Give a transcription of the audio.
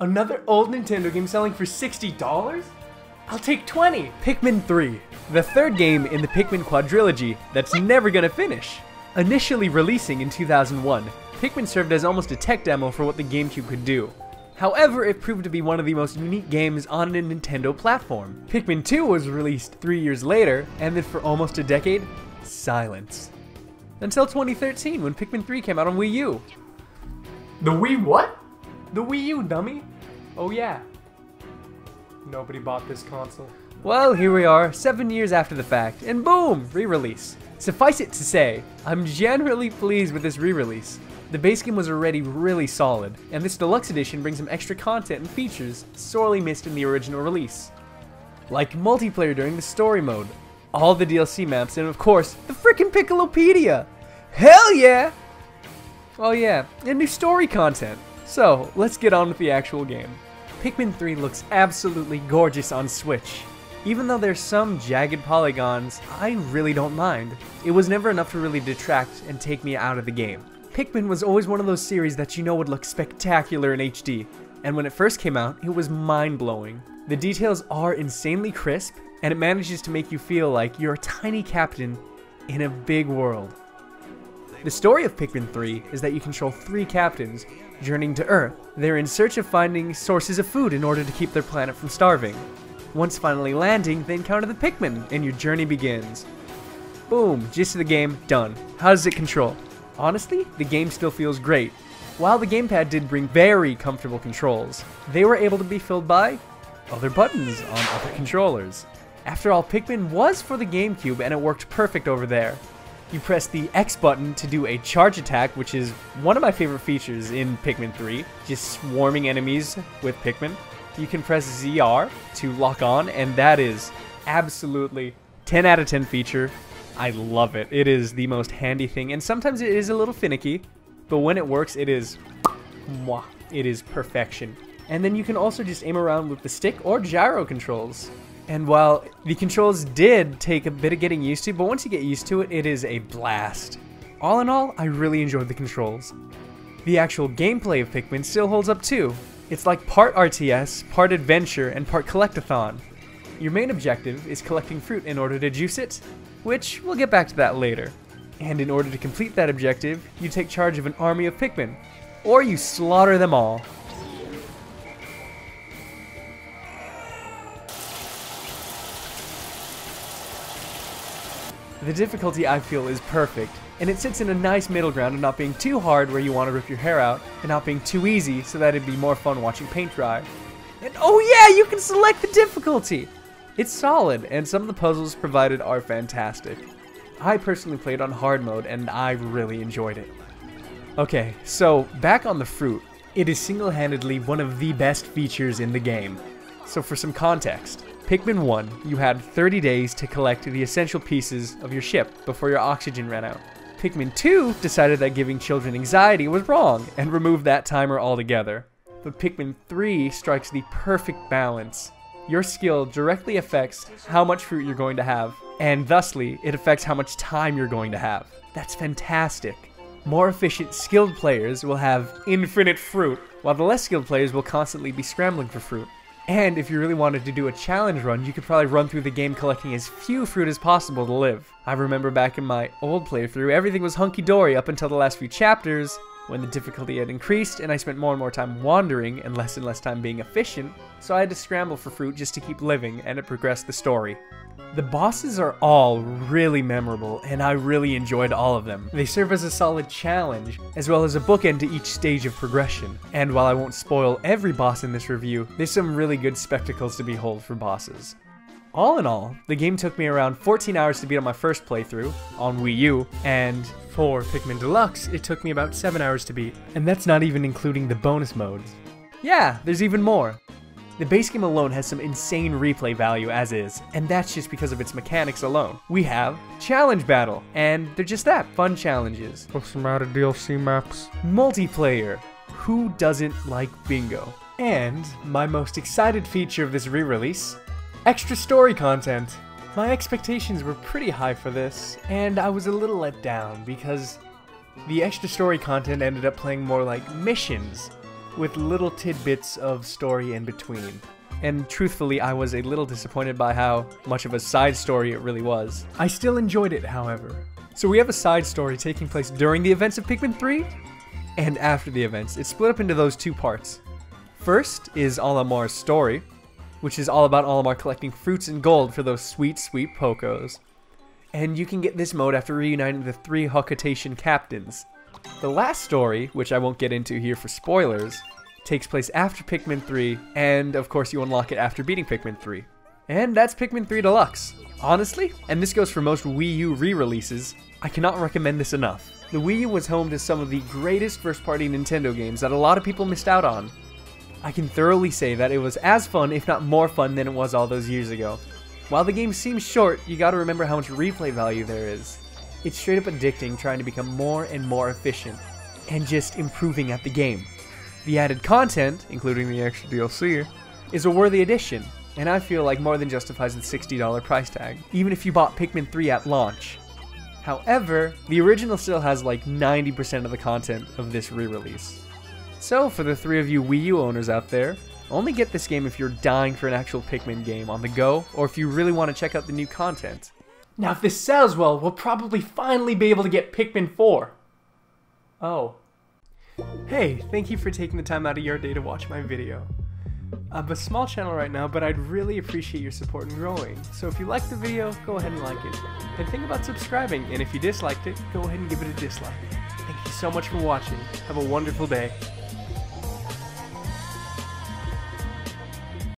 Another old Nintendo game selling for $60? I'll take 20! Pikmin 3, the third game in the Pikmin quadrilogy that's never gonna finish. Initially releasing in 2001, Pikmin served as almost a tech demo for what the GameCube could do. However, it proved to be one of the most unique games on a Nintendo platform. Pikmin 2 was released three years later, and then for almost a decade, silence. Until 2013, when Pikmin 3 came out on Wii U. The Wii what? The Wii U, dummy. Oh yeah. Nobody bought this console. Well, here we are, seven years after the fact, and boom, re-release. Suffice it to say, I'm generally pleased with this re-release. The base game was already really solid, and this deluxe edition brings some extra content and features sorely missed in the original release. Like multiplayer during the story mode, all the DLC maps, and of course, the frickin' Piklopedia! Hell yeah! Oh yeah, and new story content. So, let's get on with the actual game. Pikmin 3 looks absolutely gorgeous on Switch. Even though there's some jagged polygons, I really don't mind. It was never enough to really detract and take me out of the game. Pikmin was always one of those series that you know would look spectacular in HD, and when it first came out, it was mind-blowing. The details are insanely crisp, and it manages to make you feel like you're a tiny captain in a big world. The story of Pikmin 3 is that you control three captains journeying to Earth. They're in search of finding sources of food in order to keep their planet from starving. Once finally landing, they encounter the Pikmin, and your journey begins. Boom, gist of the game, done. How does it control? Honestly, the game still feels great. While the gamepad did bring very comfortable controls, they were able to be filled by other buttons on other controllers. After all, Pikmin was for the GameCube and it worked perfect over there. You press the X button to do a charge attack, which is one of my favorite features in Pikmin 3, just swarming enemies with Pikmin. You can press ZR to lock on, and that is absolutely 10 out of 10 feature. I love it. It is the most handy thing, and sometimes it is a little finicky, but when it works, it is mwah, it is perfection. And then you can also just aim around with the stick or gyro controls. And while the controls did take a bit of getting used to, but once you get used to it, it is a blast. All in all, I really enjoyed the controls. The actual gameplay of Pikmin still holds up too. It's like part RTS, part adventure, and part collectathon. Your main objective is collecting fruit in order to juice it, which we'll get back to that later. And in order to complete that objective, you take charge of an army of Pikmin, or you slaughter them all. The difficulty I feel is perfect, and it sits in a nice middle ground of not being too hard where you want to rip your hair out, and not being too easy so that it'd be more fun watching paint dry. And oh yeah, you can select the difficulty! It's solid, and some of the puzzles provided are fantastic. I personally played on hard mode, and I really enjoyed it. Okay, so back on the fruit, it is single-handedly one of the best features in the game. So for some context, Pikmin 1, you had 30 days to collect the essential pieces of your ship before your oxygen ran out. Pikmin 2 decided that giving children anxiety was wrong and removed that timer altogether. But Pikmin 3 strikes the perfect balance your skill directly affects how much fruit you're going to have, and thusly, it affects how much time you're going to have. That's fantastic. More efficient, skilled players will have infinite fruit, while the less skilled players will constantly be scrambling for fruit. And if you really wanted to do a challenge run, you could probably run through the game collecting as few fruit as possible to live. I remember back in my old playthrough, everything was hunky-dory up until the last few chapters, when the difficulty had increased and I spent more and more time wandering and less and less time being efficient, so I had to scramble for fruit just to keep living and it progressed the story. The bosses are all really memorable, and I really enjoyed all of them. They serve as a solid challenge, as well as a bookend to each stage of progression. And while I won't spoil every boss in this review, there's some really good spectacles to behold for bosses. All in all, the game took me around 14 hours to beat on my first playthrough, on Wii U, and for Pikmin Deluxe, it took me about 7 hours to beat. And that's not even including the bonus modes. Yeah, there's even more. The base game alone has some insane replay value as is, and that's just because of its mechanics alone. We have Challenge Battle, and they're just that, fun challenges. Plus some added DLC maps. Multiplayer, who doesn't like bingo? And my most excited feature of this re-release, extra story content. My expectations were pretty high for this, and I was a little let down because the extra story content ended up playing more like missions with little tidbits of story in between. And truthfully, I was a little disappointed by how much of a side story it really was. I still enjoyed it, however. So we have a side story taking place during the events of Pikmin 3 and after the events. It's split up into those two parts. First is Olimar's story, which is all about Olimar collecting fruits and gold for those sweet, sweet Pokos. And you can get this mode after reuniting the three Hocotatian captains. The last story, which I won't get into here for spoilers, takes place after Pikmin 3, and of course you unlock it after beating Pikmin 3. And that's Pikmin 3 Deluxe. Honestly, and this goes for most Wii U re-releases, I cannot recommend this enough. The Wii U was home to some of the greatest first-party Nintendo games that a lot of people missed out on. I can thoroughly say that it was as fun, if not more fun, than it was all those years ago. While the game seems short, you gotta remember how much replay value there is. It's straight up addicting trying to become more and more efficient, and just improving at the game. The added content, including the extra DLC, is a worthy addition, and I feel like more than justifies the $60 price tag, even if you bought Pikmin 3 at launch. However, the original still has like 90% of the content of this re-release. So, for the three of you Wii U owners out there, only get this game if you're dying for an actual Pikmin game on the go, or if you really want to check out the new content. Now, if this sells well, we'll probably finally be able to get Pikmin 4. Oh. Hey, thank you for taking the time out of your day to watch my video. I'm a small channel right now, but I'd really appreciate your support in growing. So if you liked the video, go ahead and like it. And think about subscribing, and if you disliked it, go ahead and give it a dislike. Thank you so much for watching. Have a wonderful day.